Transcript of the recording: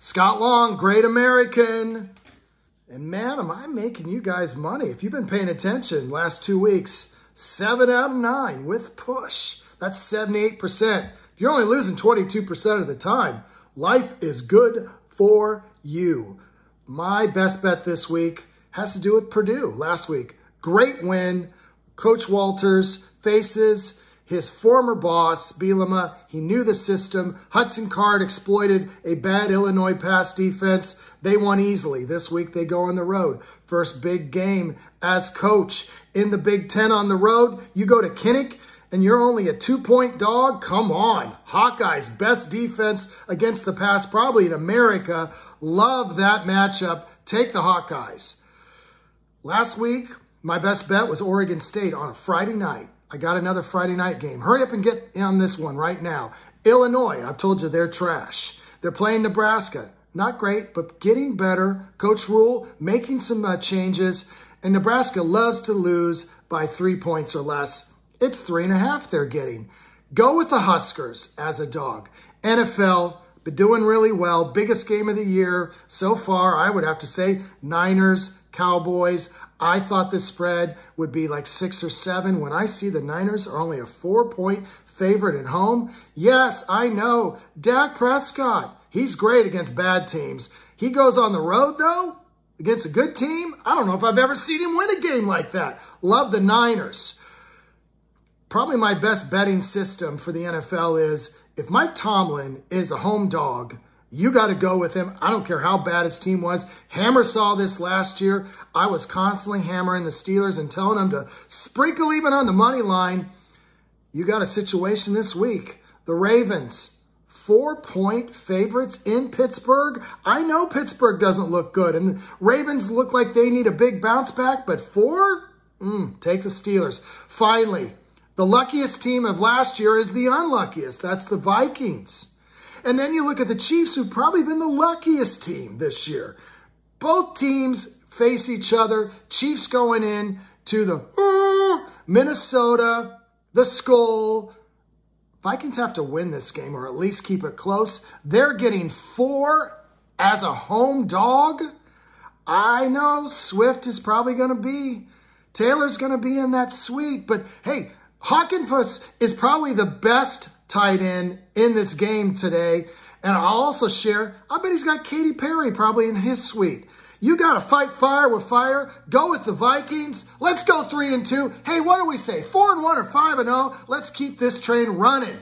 Scott Long, Great American. And man, am I making you guys money. If you've been paying attention last two weeks, seven out of nine with push. That's 78%. If you're only losing 22% of the time, life is good for you. My best bet this week has to do with Purdue last week. Great win. Coach Walters faces his former boss, Bielema. He knew the system. Hudson Card exploited a bad Illinois pass defense. They won easily. This week they go on the road. First big game as coach in the Big Ten on the road. You go to Kinnick and you're only a two-point dog? Come on. Hawkeyes, best defense against the pass probably in America. Love that matchup. Take the Hawkeyes. Last week, my best bet was Oregon State on a Friday night. I got another Friday night game. Hurry up and get on this one right now. Illinois, I've told you they're trash. They're playing Nebraska. Not great, but getting better. Coach Rhule making some uh, changes. And Nebraska loves to lose by three points or less. It's three and a half they're getting. Go with the Huskers as a dog. NFL, doing really well. Biggest game of the year so far, I would have to say Niners, Cowboys. I thought this spread would be like six or seven. When I see the Niners are only a four-point favorite at home, yes, I know. Dak Prescott, he's great against bad teams. He goes on the road, though, against a good team. I don't know if I've ever seen him win a game like that. Love the Niners. Probably my best betting system for the NFL is if Mike Tomlin is a home dog, you got to go with him. I don't care how bad his team was. Hammer saw this last year. I was constantly hammering the Steelers and telling them to sprinkle even on the money line. You got a situation this week. The Ravens, four-point favorites in Pittsburgh. I know Pittsburgh doesn't look good, and the Ravens look like they need a big bounce back, but four? Mm, take the Steelers. Finally, the luckiest team of last year is the unluckiest. That's the Vikings. And then you look at the Chiefs, who've probably been the luckiest team this year. Both teams face each other. Chiefs going in to the uh, Minnesota, the Skull. Vikings have to win this game or at least keep it close. They're getting four as a home dog. I know Swift is probably going to be. Taylor's going to be in that suite. But hey, Hockenfuss is probably the best tight end in this game today. And I'll also share, I bet he's got Katy Perry probably in his suite. You got to fight fire with fire. Go with the Vikings. Let's go three and two. Hey, what do we say? Four and one or five and oh? Let's keep this train running.